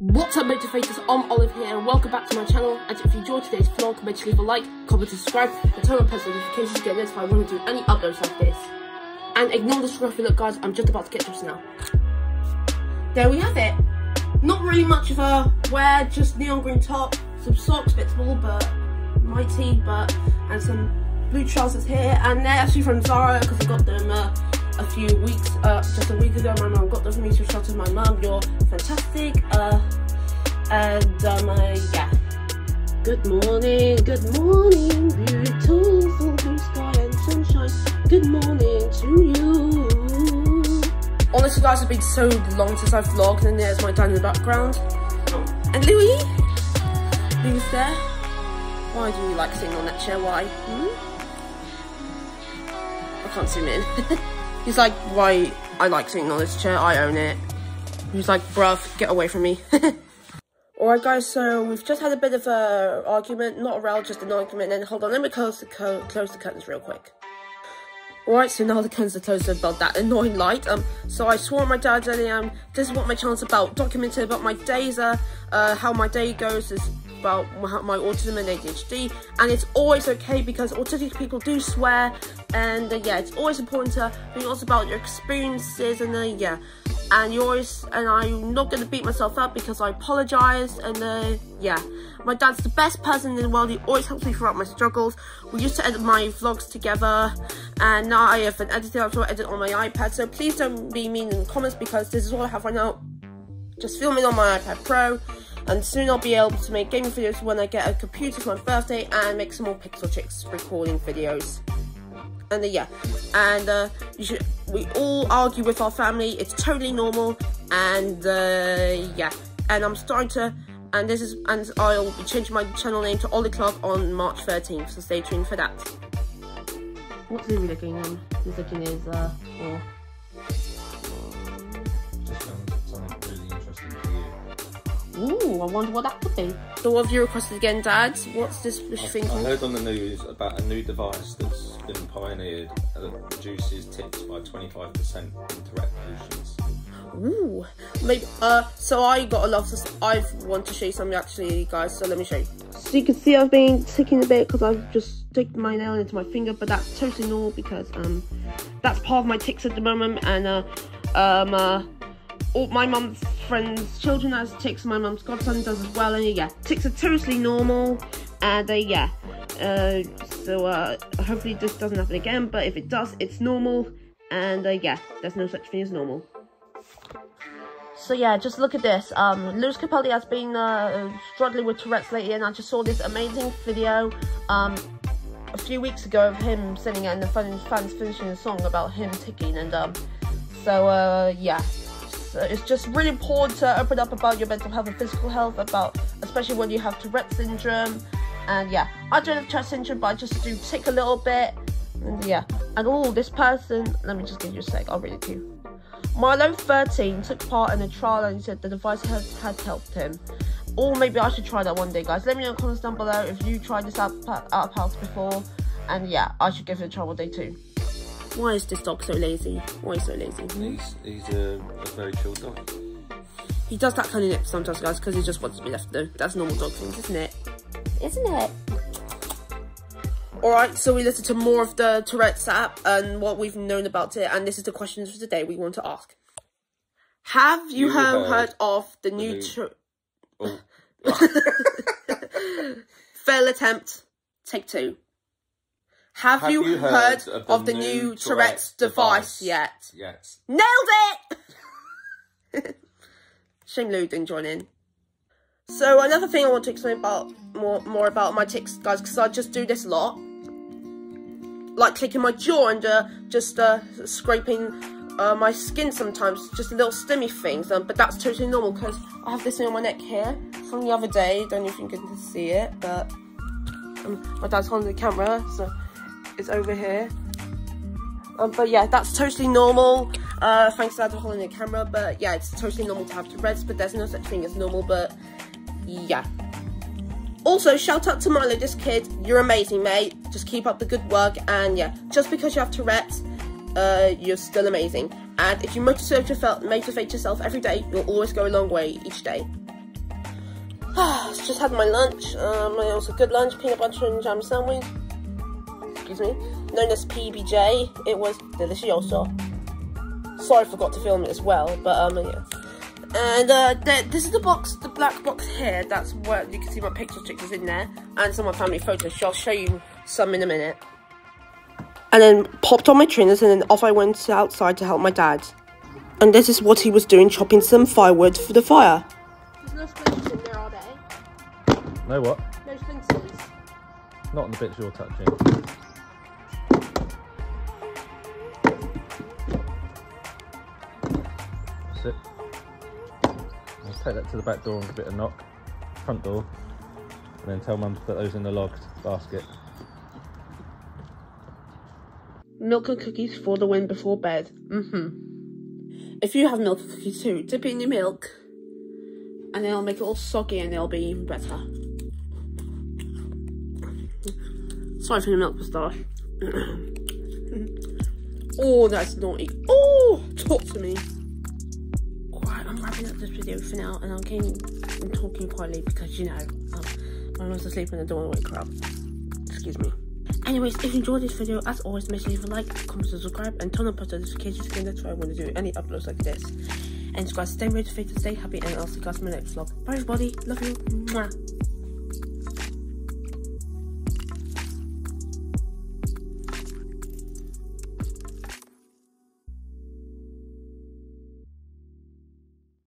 What's up motivators, I'm Ollie here and welcome back to my channel and if you enjoyed today's vlog, make sure to leave a like, comment, subscribe and turn on post notifications to get notified when we do any uploads like this. And ignore the scruffy look guys, I'm just about to get dressed now. There we have it. Not really much of a wear, just neon green top, some socks, bit small but mighty, but and some blue trousers here and they're actually from Zara because I got them uh, a few weeks, uh, just a week ago, my mum got them for me to shout to my mum, you're fantastic, uh, and um, uh, yeah. Good morning, good morning, beautiful blue sky and sunshine, good morning to you. Honestly guys, it's been so long since I've vlogged and there's my dad in the background. And Louis, Louis there. Why do you like sitting on that chair, why? Hmm? I can't zoom in. He's like, why I like sitting on this chair, I own it. He's like, bruv, get away from me. Alright guys, so we've just had a bit of a argument, not a row, just an argument, and hold on, let me close the, close the curtains real quick. Alright, so now the curtains are closed about that annoying light. Um, so I swore my dad earlier, um, this is what my channel's about, documented about my days, uh, how my day goes, is about my autism and ADHD, and it's always okay because autistic people do swear, and uh, yeah, it's always important to be also about your experiences, and uh, yeah, and you always, and I'm not gonna beat myself up because I apologize, and uh, yeah, my dad's the best person in the world. He always helps me throughout my struggles. We used to edit my vlogs together, and now I have an editor. I'm edit on my iPad. So please don't be mean in the comments because this is all I have right now. Just filming on my iPad Pro and soon I'll be able to make gaming videos when I get a computer for my birthday and make some more Pixel Chicks recording videos. And uh, yeah, and uh, should. We all argue with our family. It's totally normal, and uh, yeah. And I'm starting to, and this is, and I'll be changing my channel name to Ollie Clarke on March 13th. So stay tuned for that. What's he looking on? He's looking his uh. Oh. Ooh, I wonder what that could be. So what have you requested again, Dad? What's this thing I heard on the news about a new device that's been pioneered that reduces tics by 25% in Tourette patients. Ooh, maybe, uh, so I got a lot of, I want to show you something actually, guys, so let me show you. So you can see I've been ticking a bit because I've just sticked my nail into my finger, but that's totally normal because, um, that's part of my tics at the moment, and, uh, um, uh, all my mum's friends' children has tics, My mum's godson does as well. And yeah, tics are totally normal. And uh, yeah, uh, so uh, hopefully this doesn't happen again. But if it does, it's normal. And uh, yeah, there's no such thing as normal. So yeah, just look at this. Um, Lewis Capaldi has been uh, struggling with Tourette's lately, and I just saw this amazing video um, a few weeks ago of him singing and the fans finishing a song about him ticking. And um, so uh, yeah, uh, it's just really important to open up about your mental health and physical health, about especially when you have Tourette's syndrome. And yeah, I don't have Tourette's syndrome, but I just do tick a little bit. And yeah, and oh, this person, let me just give you a sec, I'll read it to you. Milo, 13, took part in a trial and said the device had, had helped him. Or maybe I should try that one day, guys. Let me know in the comments down below if you tried this out, out of house before. And yeah, I should give it a try one day too. Why is this dog so lazy? Why is he so lazy? Hmm? He's, he's a, a, very chill dog. He does that kind of nip sometimes, guys, because he just wants to be left alone. That's normal dog things, isn't it? Isn't it? Alright, so we listened to more of the Tourette's app and what we've known about it, and this is the questions for today we want to ask. Have you, you heard, heard, of the, the new... new... Oh. Fail attempt, take two. Have, Have you, you, heard, heard of, the, of the new, new Tourette's device, device yet? Yes. Nailed it! Shame Lou didn't join in. So another thing I want to explain about more more about my tics, guys, because I just do this a lot. Like clicking my jaw and uh, just uh, scraping uh, my skin sometimes, just little stimmy things. Um, but that's totally normal because I have this thing on my neck here from the other day. Don't know if you can see it, but um, my dad's holding the camera, so it's over here. Um, but yeah, that's totally normal. Uh, thanks Dad for holding the camera. But yeah, it's totally normal to have Tourette's, but there's no such thing as normal. But yeah. Also, shout out to Milo, this kid. You're amazing, mate. Just keep up the good work. And yeah, just because you have Tourette's, uh, you're still amazing. And if you motivate yourself, every day, you'll always go a long way each day. Just had my lunch. Um, it was a good lunch, peanut butter and jam sandwich. Excuse me. Known as PBJ. It was delicioso. Sorry, I forgot to film it as well, but um, yeah. And uh, this is the box, the black box here. That's where you can see my picture pictures in there, and some of my family photos. So I'll show you some in a minute. And then popped on my trainers, and then off I went outside to help my dad. And this is what he was doing, chopping some firewood for the fire. There's no splinters in there, are there? No what? No splinters. Not on the bits you're touching. That's it. I'll take that to the back door and give it a knock, front door, and then tell mum to put those in the logged basket. Milk and cookies for the win before bed. Mm-hmm. If you have milk and cookies too, dip it in your milk, and then it'll make it all soggy and it'll be even better. Sorry for the milk moustache. oh, that's naughty. Oh, talk to me wrapping up this video for now, and I'm, getting, I'm talking quietly because, you know, um, my mom's asleep and I don't want to wake her up. Excuse me. Anyways, if you enjoyed this video, as always, make sure you like, comment, subscribe, and turn on post notifications to get notified when I do any uploads like this. And guys, stay motivated, stay happy, and I'll see you guys in my next vlog. Bye, everybody. Love you. Mwah.